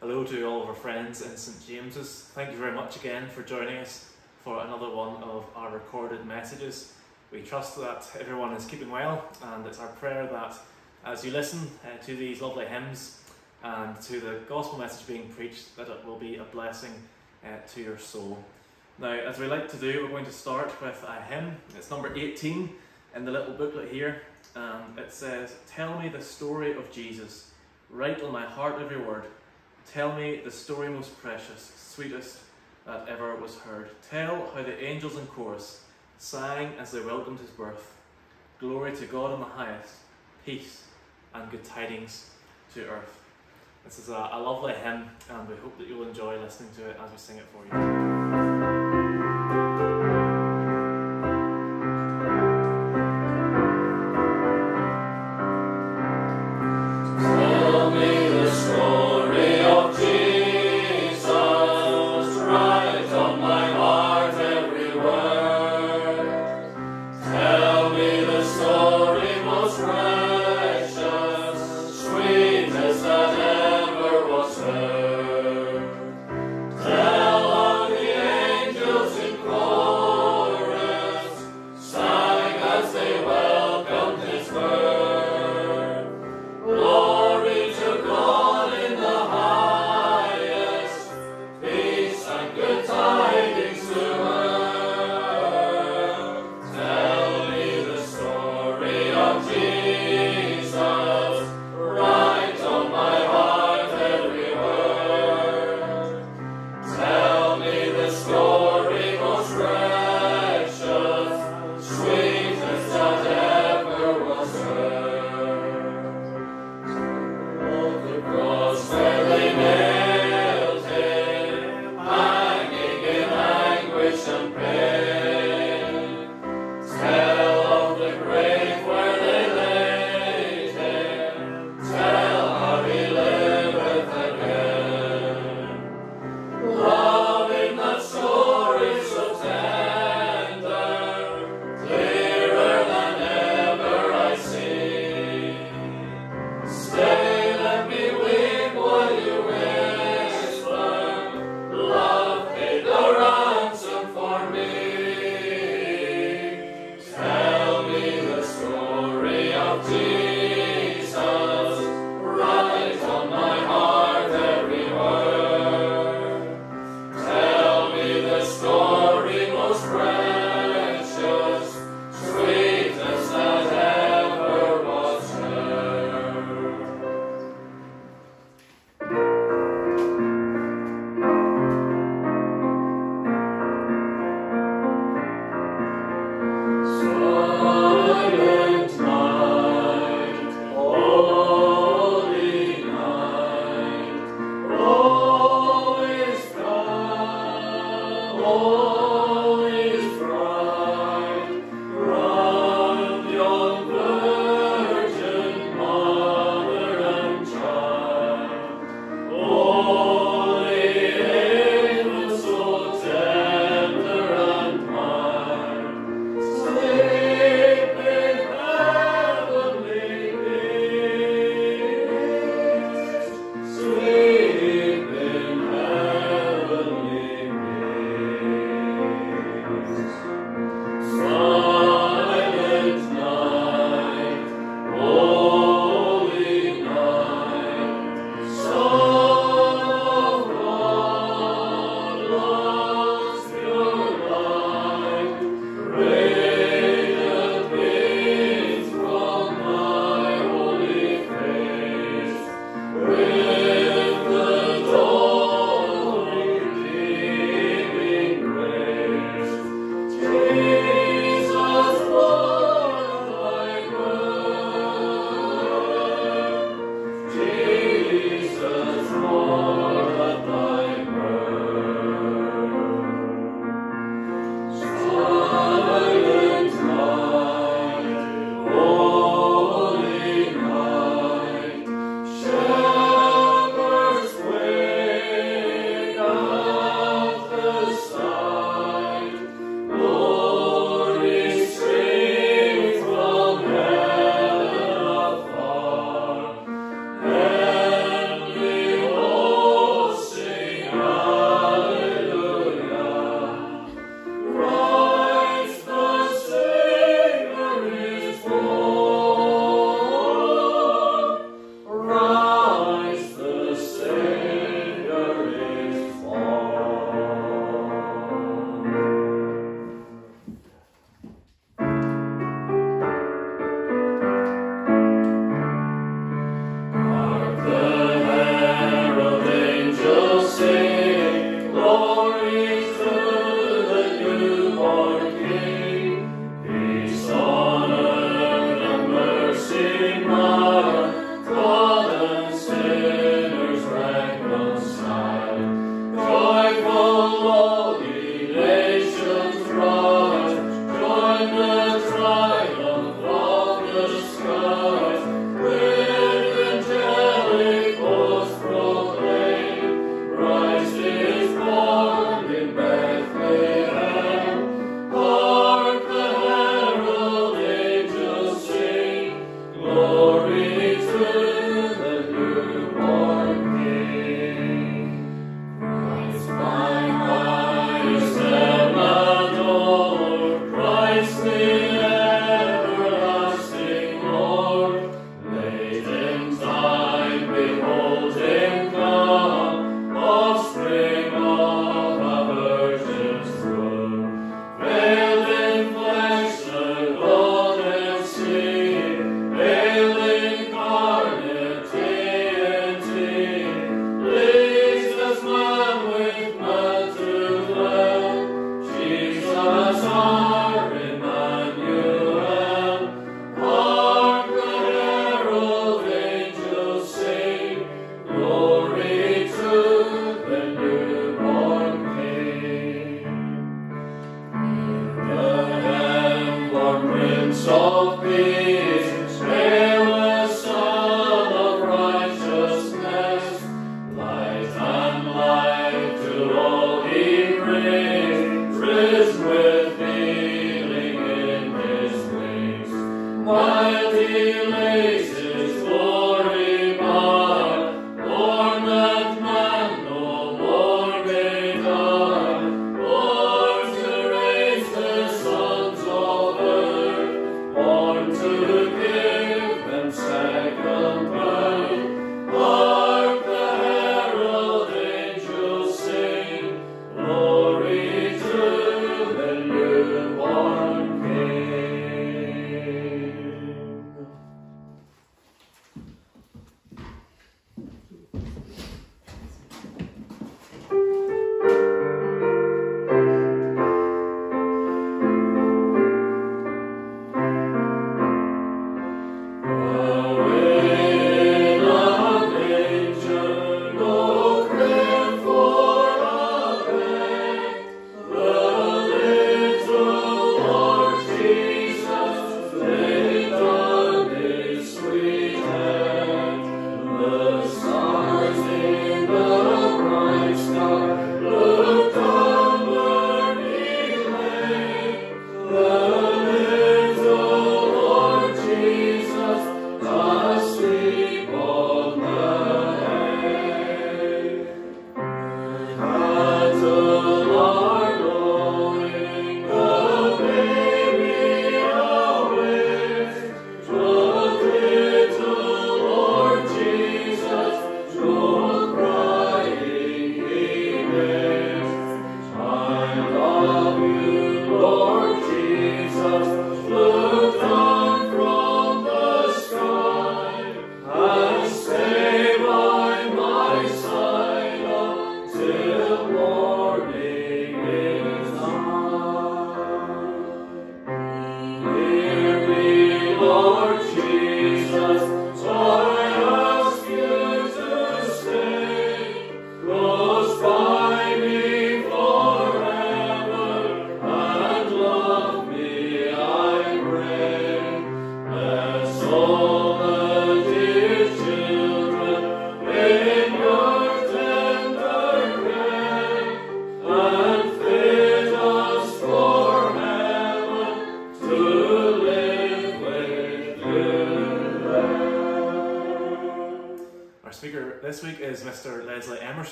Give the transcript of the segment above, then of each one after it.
Hello to all of our friends in St James's. Thank you very much again for joining us for another one of our recorded messages. We trust that everyone is keeping well, and it's our prayer that as you listen uh, to these lovely hymns and to the gospel message being preached, that it will be a blessing uh, to your soul. Now, as we like to do, we're going to start with a hymn. It's number 18 in the little booklet here. and it says, Tell me the story of Jesus. Write on my heart every word. Tell me the story most precious, sweetest that ever was heard. Tell how the angels in chorus sang as they welcomed his birth. Glory to God in the highest, peace and good tidings to earth. This is a, a lovely hymn, and we hope that you'll enjoy listening to it as we sing it for you.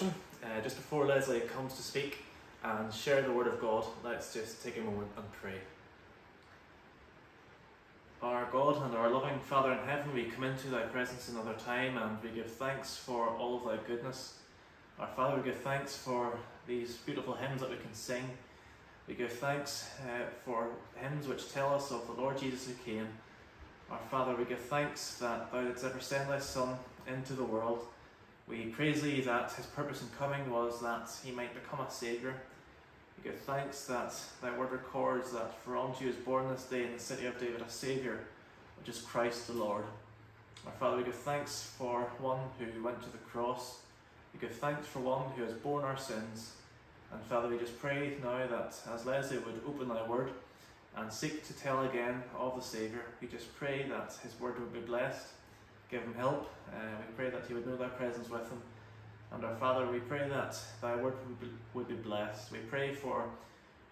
Uh, just before Leslie comes to speak and share the Word of God, let's just take a moment and pray. Our God and our loving Father in heaven, we come into thy presence another time and we give thanks for all of thy goodness. Our Father, we give thanks for these beautiful hymns that we can sing. We give thanks uh, for hymns which tell us of the Lord Jesus who came. Our Father, we give thanks that thou didst ever send thy Son into the world. We praise thee that his purpose in coming was that he might become a Saviour. We give thanks that thy word records that for unto you is born this day in the city of David a Saviour, which is Christ the Lord. Our Father, we give thanks for one who went to the cross. We give thanks for one who has borne our sins. And Father, we just pray now that as Leslie would open thy word and seek to tell again of the Saviour, we just pray that his word would be blessed. Give him help. Uh, we pray that he would know thy presence with him. And our Father, we pray that thy word would be, would be blessed. We pray for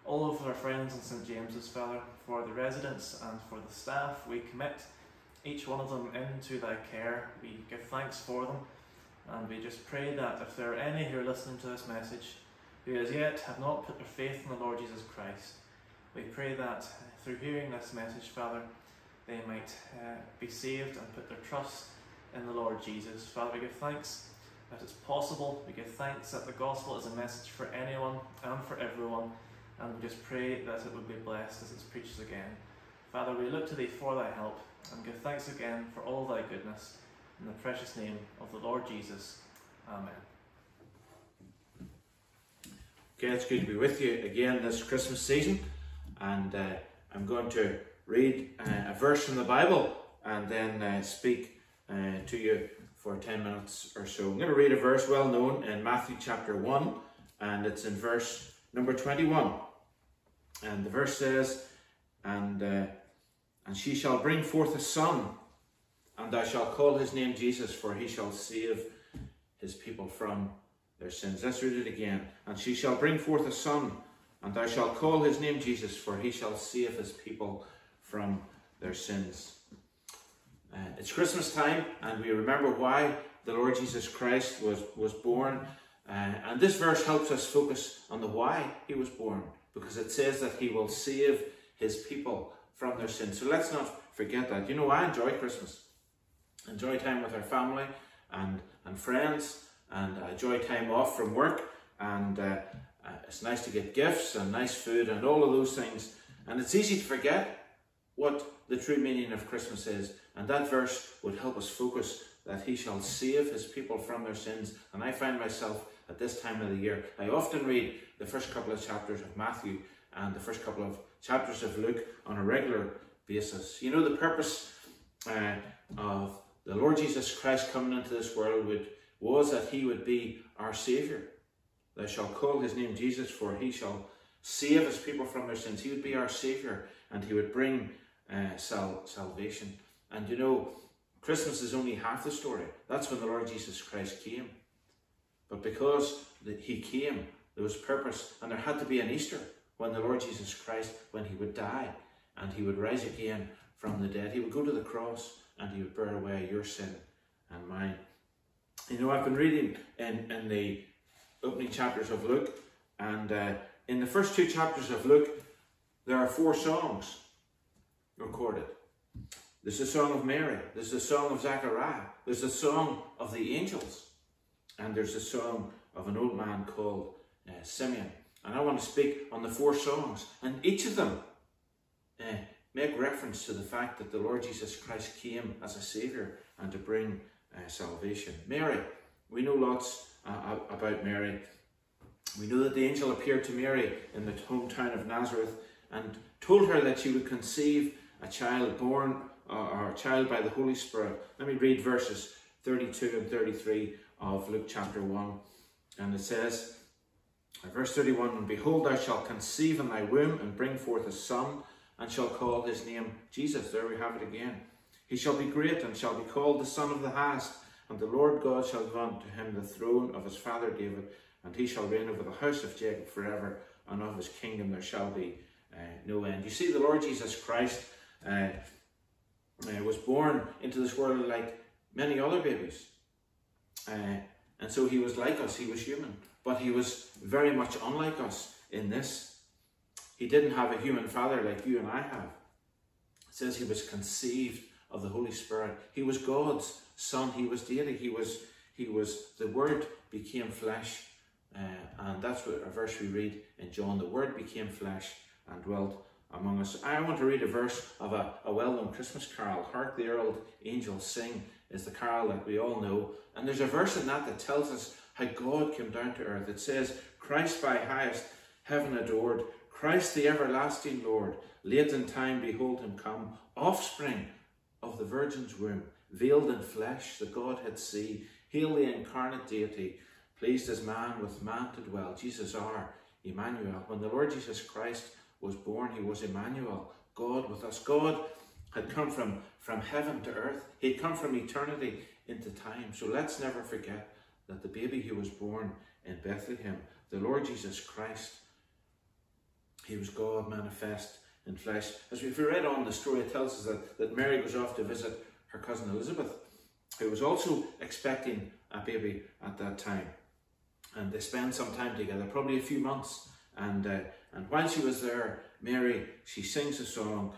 all of our friends in St. James's, Father, for the residents and for the staff. We commit each one of them into thy care. We give thanks for them. And we just pray that if there are any who are listening to this message who as yet have not put their faith in the Lord Jesus Christ, we pray that through hearing this message, Father, they might uh, be saved and put their trust in the Lord Jesus. Father, we give thanks that it's possible. We give thanks that the gospel is a message for anyone and for everyone. And we just pray that it would be blessed as it's preached again. Father, we look to thee for thy help and give thanks again for all thy goodness. In the precious name of the Lord Jesus. Amen. Okay, it's good to be with you again this Christmas season, and uh, I'm going to read uh, a verse from the Bible and then uh, speak uh, to you for 10 minutes or so. I'm going to read a verse well known in Matthew chapter 1, and it's in verse number 21. And the verse says, And, uh, and she shall bring forth a son, and thou shalt call his name Jesus, for he shall save his people from their sins. Let's read it again. And she shall bring forth a son, and thou shalt call his name Jesus, for he shall save his people from their sins. Uh, it's Christmas time, and we remember why the Lord Jesus Christ was, was born. Uh, and this verse helps us focus on the why he was born, because it says that he will save his people from their sins. So let's not forget that. You know, I enjoy Christmas. Enjoy time with our family and, and friends, and enjoy time off from work. And uh, uh, it's nice to get gifts and nice food and all of those things. And it's easy to forget what the true meaning of Christmas is. And that verse would help us focus that he shall save his people from their sins. And I find myself at this time of the year, I often read the first couple of chapters of Matthew and the first couple of chapters of Luke on a regular basis. You know, the purpose uh, of the Lord Jesus Christ coming into this world would, was that he would be our Saviour. Thou shalt call his name Jesus, for he shall save his people from their sins. He would be our Saviour and he would bring uh, sal- salvation. And you know, Christmas is only half the story. That's when the Lord Jesus Christ came. But because that he came, there was purpose, and there had to be an Easter when the Lord Jesus Christ, when he would die and he would rise again from the dead. He would go to the cross and he would bear away your sin and mine. You know, I've been reading in, in the opening chapters of Luke, and uh, in the first two chapters of Luke, there are four songs recorded. There's a song of Mary, there's a song of Zechariah, there's a song of the angels, and there's a song of an old man called uh, Simeon. And I want to speak on the four songs, and each of them uh, make reference to the fact that the Lord Jesus Christ came as a Saviour and to bring uh, salvation. Mary, we know lots uh, about Mary. We know that the angel appeared to Mary in the hometown of Nazareth and told her that she would conceive a child born or a child by the Holy Spirit. Let me read verses 32 and 33 of Luke chapter 1. And it says, verse 31 And behold, thou shalt conceive in thy womb and bring forth a son, and shall call his name Jesus. There we have it again. He shall be great and shall be called the Son of the Highest, and the Lord God shall grant to him the throne of his father David, and he shall reign over the house of Jacob forever, and of his kingdom there shall be uh, no end. You see, the Lord Jesus Christ uh, uh, was born into this world like many other babies. Uh, And so he was like us, he was human, but he was very much unlike us in this. He didn't have a human father like you and I have. It says he was conceived of the Holy Spirit. He was God's son. He was deity. He was he was the Word became flesh, uh, and that's what a verse we read in John. The Word became flesh and dwelt among us. I want to read a verse of a, a well-known Christmas carol. Hark the herald angels sing is the carol that we all know, and there's a verse in that that tells us how God came down to earth. It says, "Christ by highest heaven adored, Christ the everlasting Lord, late in time behold him come, offspring of the Virgin's womb." veiled in flesh, the Godhead see, hail the incarnate deity, pleased as man with man to dwell. Jesus our Emmanuel. When the Lord Jesus Christ was born, he was Emmanuel, God with us. God had come from, from heaven to earth. He had come from eternity into time. So let's never forget that the baby who was born in Bethlehem, the Lord Jesus Christ, he was God manifest in flesh. As we've read on the story, it tells us that, that Mary goes off to visit her cousin Elizabeth, who was also expecting a baby at that time. And they spend some time together, probably a few months. And, uh, and while she was there, Mary, she sings a song,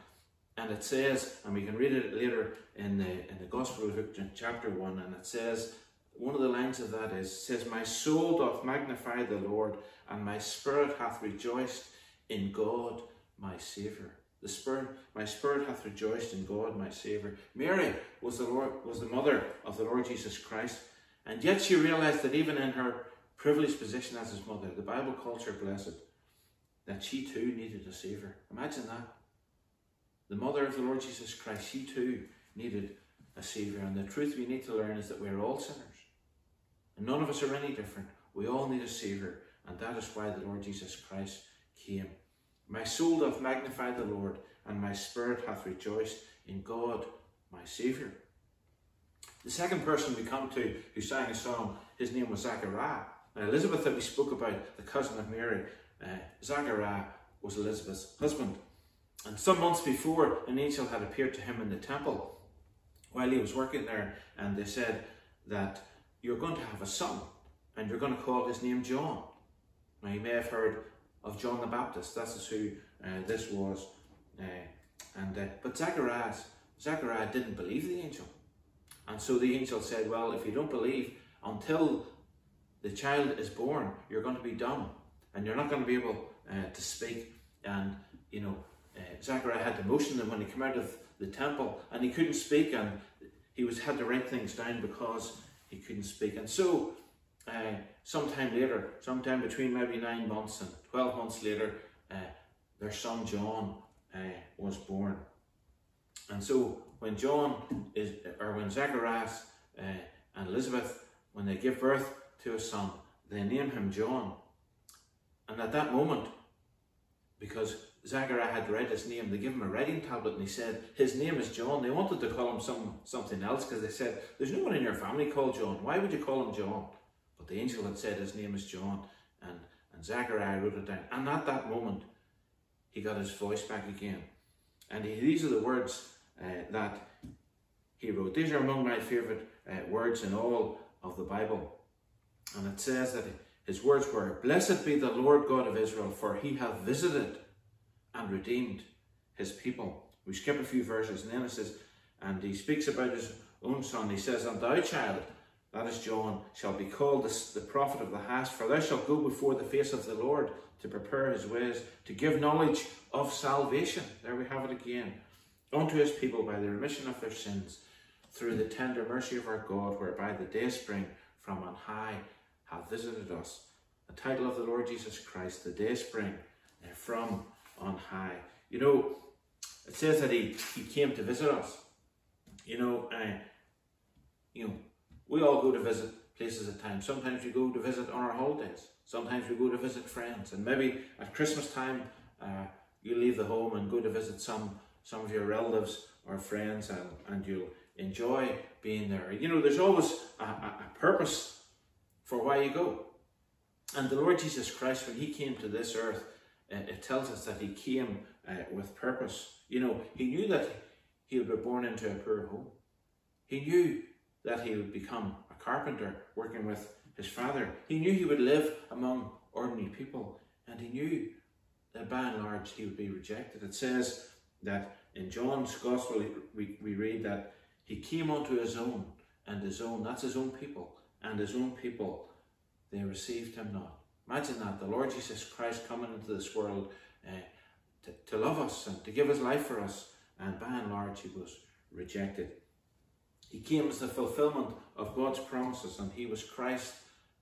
and it says, and we can read it later in the, in the Gospel of Luke, chapter 1, and it says, one of the lines of that is, says, My soul doth magnify the Lord, and my spirit hath rejoiced in God my Saviour. The spirit, my spirit hath rejoiced in God, my Saviour. Mary was the Lord, was the mother of the Lord Jesus Christ, and yet she realized that even in her privileged position as his mother, the Bible calls her blessed, that she too needed a Saviour. Imagine that. The mother of the Lord Jesus Christ, she too needed a Saviour. And the truth we need to learn is that we're all sinners. And none of us are any different. We all need a Saviour. And that is why the Lord Jesus Christ came. My soul doth magnify the Lord, and my spirit hath rejoiced in God, my Saviour. The second person we come to who sang a song, his name was Zachariah. Now, Elizabeth, that we spoke about, the cousin of Mary, uh, Zachariah was Elizabeth's husband. And some months before, an angel had appeared to him in the temple while he was working there, and they said that you're going to have a son, and you're going to call his name John. Now, you may have heard of John the Baptist. That's who uh, this was. Uh, and uh, but Zacharias, Zachariah didn't believe the angel, and so the angel said, "Well, if you don't believe until the child is born, you're going to be dumb, and you're not going to be able uh, to speak." And you know, uh, Zachariah had to motion them when he came out of the temple, and he couldn't speak, and he was had to write things down because he couldn't speak. And so uh, sometime later, sometime between maybe nine months and 12 months later, uh, their son John uh, was born. And so when John is, or when Zacharias uh, and Elizabeth, when they give birth to a son, they name him John. And at that moment, because Zachariah had read his name, they gave him a writing tablet and he said, his name is John. They wanted to call him some something else because they said, there's no one in your family called John. Why would you call him John? But the angel had said his name is John, and, and Zachariah wrote it down. And at that moment, he got his voice back again. And he, these are the words uh, that he wrote. These are among my favourite uh, words in all of the Bible. And it says that his words were, Blessed be the Lord God of Israel, for he hath visited and redeemed his people. We skip a few verses, and then it says, and he speaks about his own son. He says, And thou, child, that is John, shall be called the, prophet of the highest, for thou shalt go before the face of the Lord to prepare his ways, to give knowledge of salvation. There we have it again. Unto his people by the remission of their sins, through the tender mercy of our God, whereby the day spring from on high hath visited us. The title of the Lord Jesus Christ, the day spring uh, from on high. You know, it says that he, he came to visit us. You know, uh, you know, we all go to visit places at times. Sometimes we go to visit on our holidays. Sometimes we go to visit friends. And maybe at Christmas time, uh, you leave the home and go to visit some, some of your relatives or friends and, and you'll enjoy being there. You know, there's always a, a purpose for why you go. And the Lord Jesus Christ, when he came to this earth, uh, it tells us that he came uh, with purpose. You know, he knew that he would be born into a poor home. He knew that he would become a carpenter working with his father. He knew he would live among ordinary people, and he knew that by and large he would be rejected. It says that in John's Gospel, we, we read that he came unto his own, and his own, that's his own people, and his own people, they received him not. Imagine that, the Lord Jesus Christ coming into this world uh, to, to love us and to give his life for us, and by and large he was rejected. He came as the fulfillment of God's promises, and he was Christ,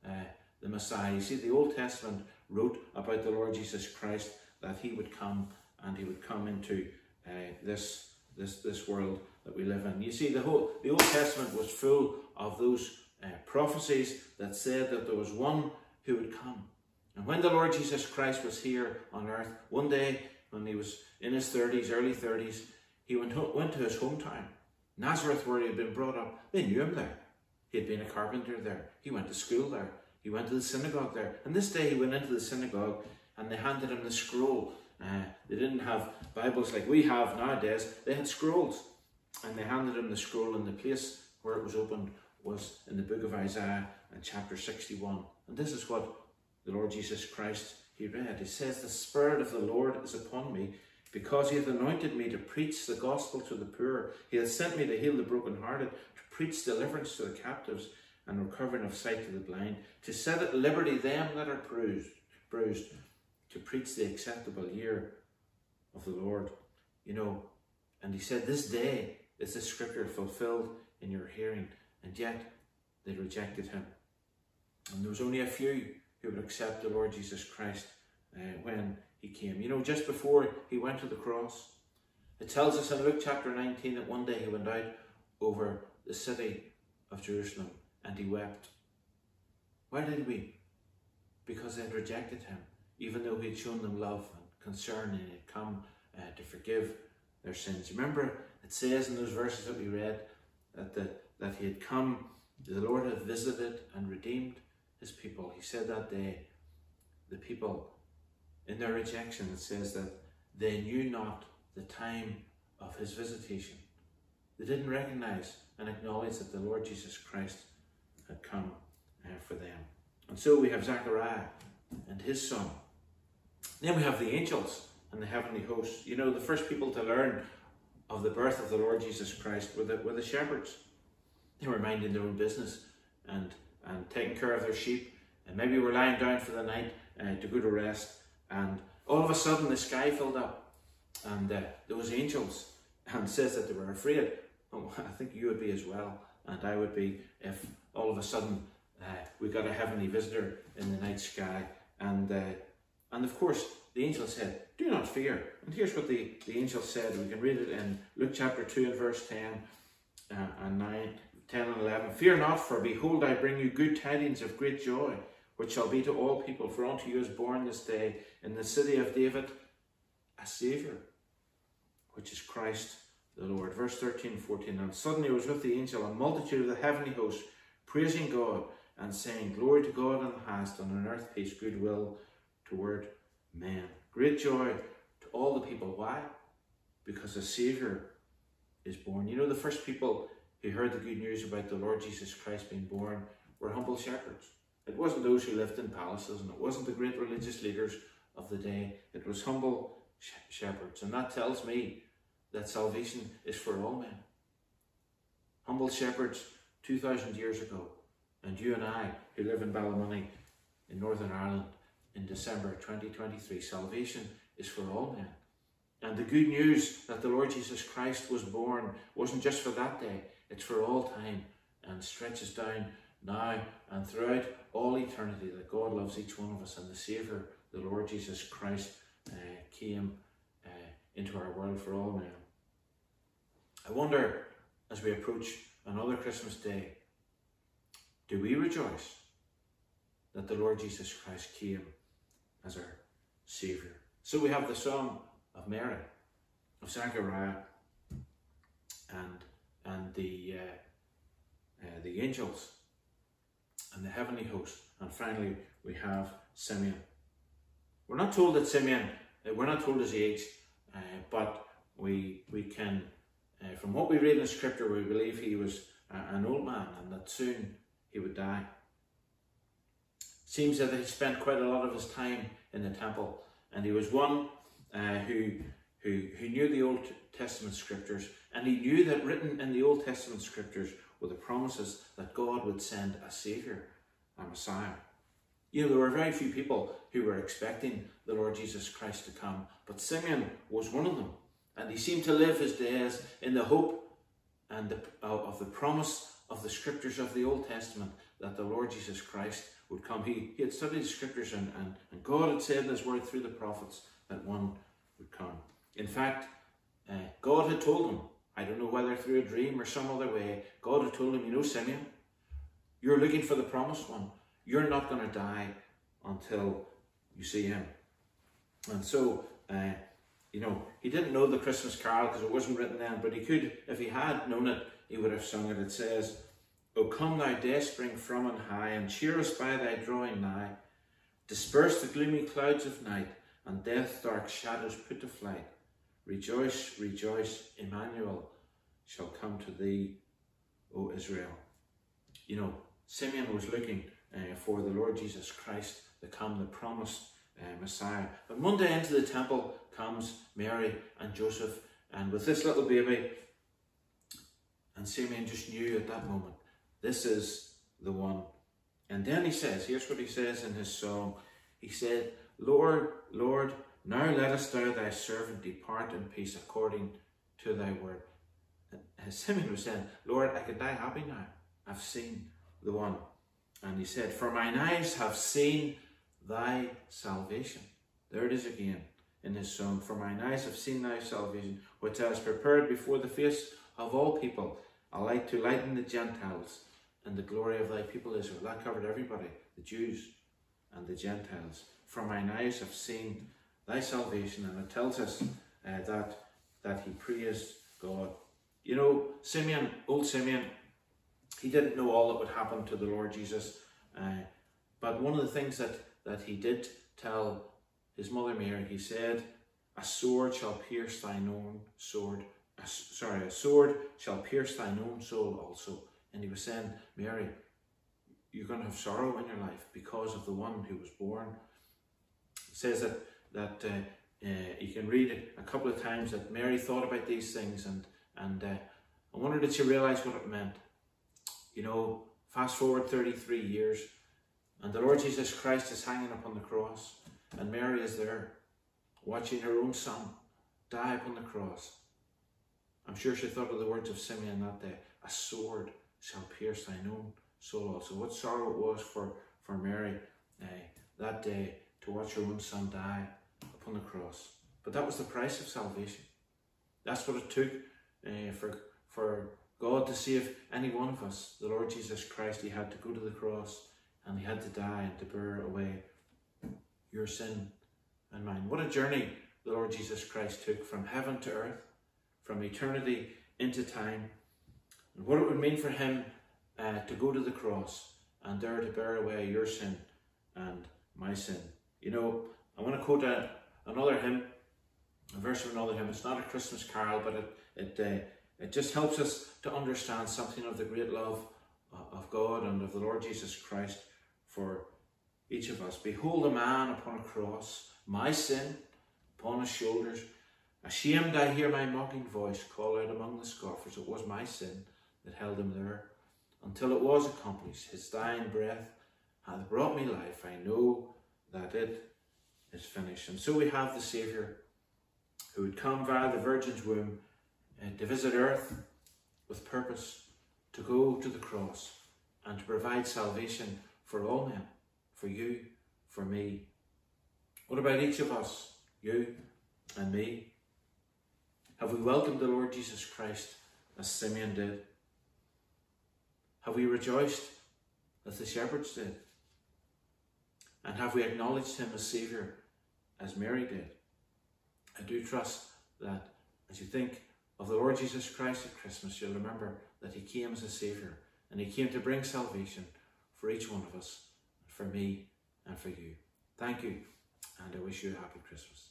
uh, the Messiah. You see, the Old Testament wrote about the Lord Jesus Christ that he would come and he would come into uh, this this this world that we live in. You see, the whole the Old Testament was full of those uh, prophecies that said that there was one who would come. And when the Lord Jesus Christ was here on earth, one day when he was in his 30s, early 30s, he went, went to his hometown, Nazareth, where he had been brought up. They knew him there. He had been a carpenter there. He went to school there. He went to the synagogue there. And this day he went into the synagogue and they handed him the scroll. Uh, they didn't have Bibles like we have nowadays. They had scrolls. And they handed him the scroll in the place where it was opened was in the book of Isaiah and chapter 61. And this is what the Lord Jesus Christ he read. He says, The Spirit of the Lord is upon me, because he hath anointed me to preach the gospel to the poor. He hath sent me to heal the brokenhearted, to preach deliverance to the captives, and recovering of sight to the blind, to set at liberty them that are bruised, bruised, to preach the acceptable year of the Lord. You know, and he said, This day is the scripture fulfilled in your hearing, and yet they rejected him. And there was only a few who would accept the Lord Jesus Christ uh, when he came. You know, just before he went to the cross, it tells us in Luke chapter 19 that one day he went out over the city of Jerusalem and he wept. Why did he weep? Because they had rejected him, even though he had shown them love and concern and had come uh, to forgive their sins. Remember, it says in those verses that we read that, the, that he had come, the Lord had visited and redeemed his people. He said that day, the people, in their rejection, it says that they knew not the time of his visitation. They didn't recognize and acknowledge that the Lord Jesus Christ had come uh, for them. And so we have Zechariah and his son. Then we have the angels and the heavenly hosts. You know, the first people to learn of the birth of the Lord Jesus Christ were the, were the shepherds. Were minding their own business and, and taking care of their sheep. And maybe were lying down for the night uh, to go to rest. And all of a sudden the sky filled up and uh, there was angels and says that they were afraid. Oh, I think you would be as well. And I would be if all of a sudden uh, we got a heavenly visitor in the night sky. And, uh, and of course, the angel said, Do not fear. And here's what the, the angel said. We can read it in Luke chapter 2 and verse 10 uh, and 9, 10 and 11. Fear not, for behold, I bring you good tidings of great joy, which shall be to all people. For unto you is born this day in the city of David a Saviour, which is Christ the Lord. Verse 13 14. And suddenly was with the angel a multitude of the heavenly host, praising God and saying, Glory to God in the highest, and on earth peace, goodwill toward men. Great joy to all the people. Why? Because a Saviour is born. You know, the first people who heard the good news about the Lord Jesus Christ being born were humble shepherds. It wasn't those who lived in palaces, and it wasn't the great religious leaders of the day. It was humble sh- shepherds. And that tells me that salvation is for all men. Humble shepherds 2,000 years ago, and you and I, who live in Ballymoney in Northern Ireland in December 2023, salvation is for all men. And the good news that the Lord Jesus Christ was born wasn't just for that day, it's for all time and stretches down now and throughout all eternity that God loves each one of us and the Saviour, the Lord Jesus Christ, uh, came uh, into our world for all men. I wonder, as we approach another Christmas day, do we rejoice that the Lord Jesus Christ came as our Saviour? So we have the song of Mary, of Zechariah, and and the uh, uh, the angels, and the heavenly host, and finally we have Simeon. We're not told that Simeon, uh, we're not told his age, uh, but we we can, uh, from what we read in the Scripture, we believe he was an old man and that soon he would die. seems that he spent quite a lot of his time in the temple, and he was one uh, who, who, who knew the Old Testament scriptures, and he knew that written in the Old Testament scriptures were the promises that God would send a Saviour, a Messiah. You know, there were very few people who were expecting the Lord Jesus Christ to come, but Simeon was one of them, and he seemed to live his days in the hope and the, of the promise of the scriptures of the Old Testament that the Lord Jesus Christ would come. He, he had studied the scriptures and, and, and God had said in his word through the prophets that one would come. In fact, uh, God had told him, I don't know whether through a dream or some other way, God had told him, you know, Simeon, you're looking for the promised one. You're not going to die until you see him. And so, uh, you know, he didn't know the Christmas carol because it wasn't written then, but he could, if he had known it, he would have sung it. It says, O come thou dayspring from on high, and cheer us by thy drawing nigh. Disperse the gloomy clouds of night, and death's dark shadows put to flight. Rejoice, rejoice, Emmanuel shall come to thee, O Israel. You know, Simeon was looking uh, for the Lord Jesus Christ to come, the promised uh, Messiah. But one day into the temple comes Mary and Joseph, and with this little baby, and Simeon just knew at that moment, this is the one. And then he says, here's what he says in his song. He said, Lord, Lord, now lettest thou thy servant depart in peace according to thy word. And Simeon was saying, Lord, I can die happy now. I've seen the one. And he said, For mine eyes have seen thy salvation. There it is again in his song. For mine eyes have seen thy salvation, which thou hast prepared before the face of all people, a light to lighten the Gentiles and the glory of thy people Israel. That covered everybody, the Jews and the Gentiles. For mine eyes have seen thy salvation, and it tells us uh, that that he praised God. You know, Simeon, old Simeon, he didn't know all that would happen to the Lord Jesus, uh, but one of the things that that he did tell his mother Mary, he said, "A sword shall pierce thine own sword." A, sorry, a sword shall pierce thine own soul also. And he was saying, Mary, you're going to have sorrow in your life because of the one who was born. It says that that uh, uh, you can read it a couple of times that Mary thought about these things and and uh, I wonder did she realize what it meant. You know, fast forward 33 years, and the Lord Jesus Christ is hanging upon the cross, and Mary is there, watching her own son die upon the cross. I'm sure she thought of the words of Simeon that day, a sword shall pierce thine own soul also. What sorrow it was for, for Mary uh, that day to watch her own son die upon the cross. But that was the price of salvation. That's what it took uh, for, for God to save any one of us. The Lord Jesus Christ, He had to go to the cross and He had to die and to bear away your sin and mine. What a journey the Lord Jesus Christ took from heaven to earth, from eternity into time, and what it would mean for Him uh, to go to the cross and there to bear away your sin and my sin. You know, I want to quote a, another hymn, a verse of another hymn. It's not a Christmas carol, but it it uh, it just helps us to understand something of the great love of God and of the Lord Jesus Christ for each of us. Behold a man upon a cross, my sin upon his shoulders. Ashamed, I hear my mocking voice call out among the scoffers. It was my sin that held him there until it was accomplished. His dying breath hath brought me life. I know that it is finished. And so we have the Saviour who would come via the Virgin's womb uh, to visit earth with purpose, to go to the cross and to provide salvation for all men, for you, for me. What about each of us, you and me? Have we welcomed the Lord Jesus Christ as Simeon did? Have we rejoiced as the shepherds did? And have we acknowledged him as Saviour as Mary did? I do trust that as you think of the Lord Jesus Christ at Christmas, you'll remember that he came as a Saviour and he came to bring salvation for each one of us, for me and for you. Thank you, and I wish you a happy Christmas.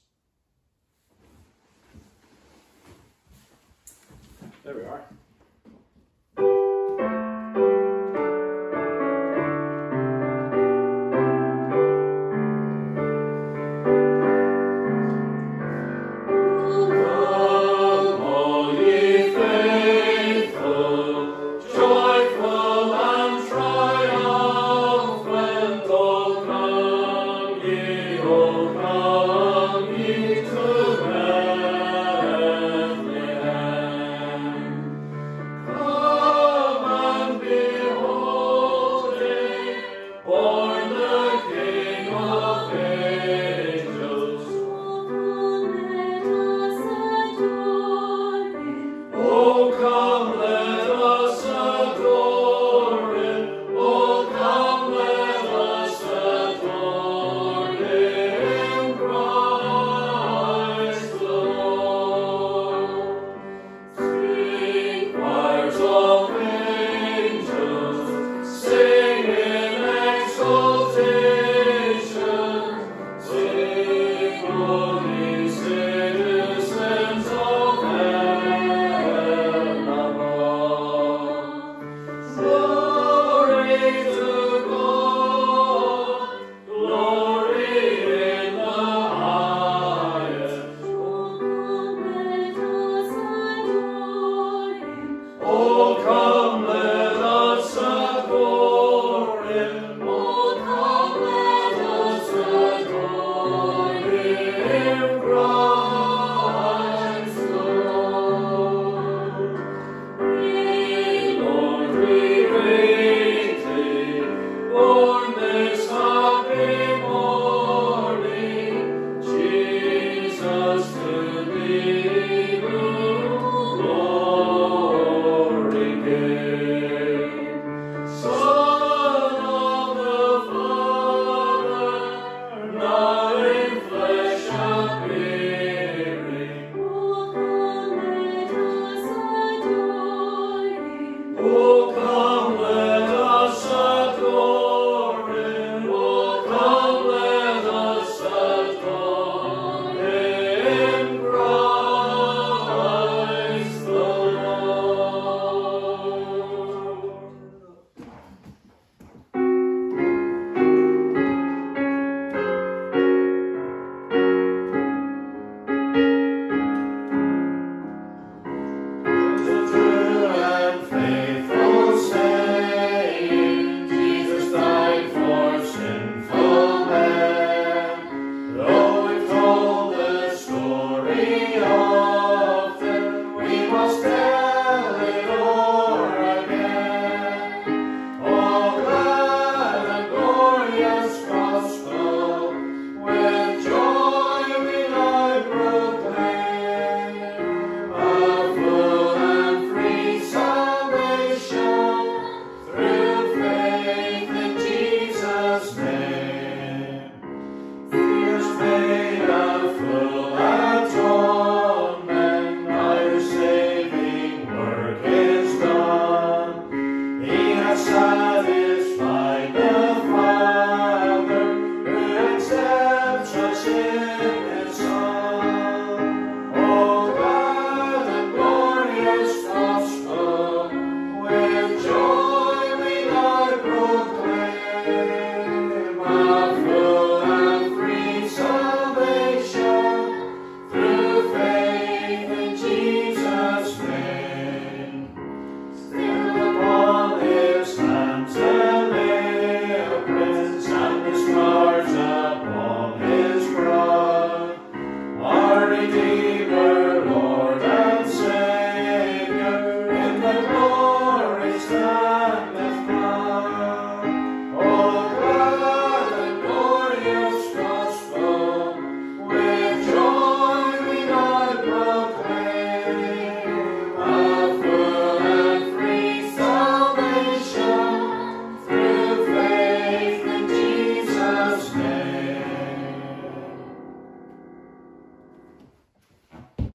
There we are. from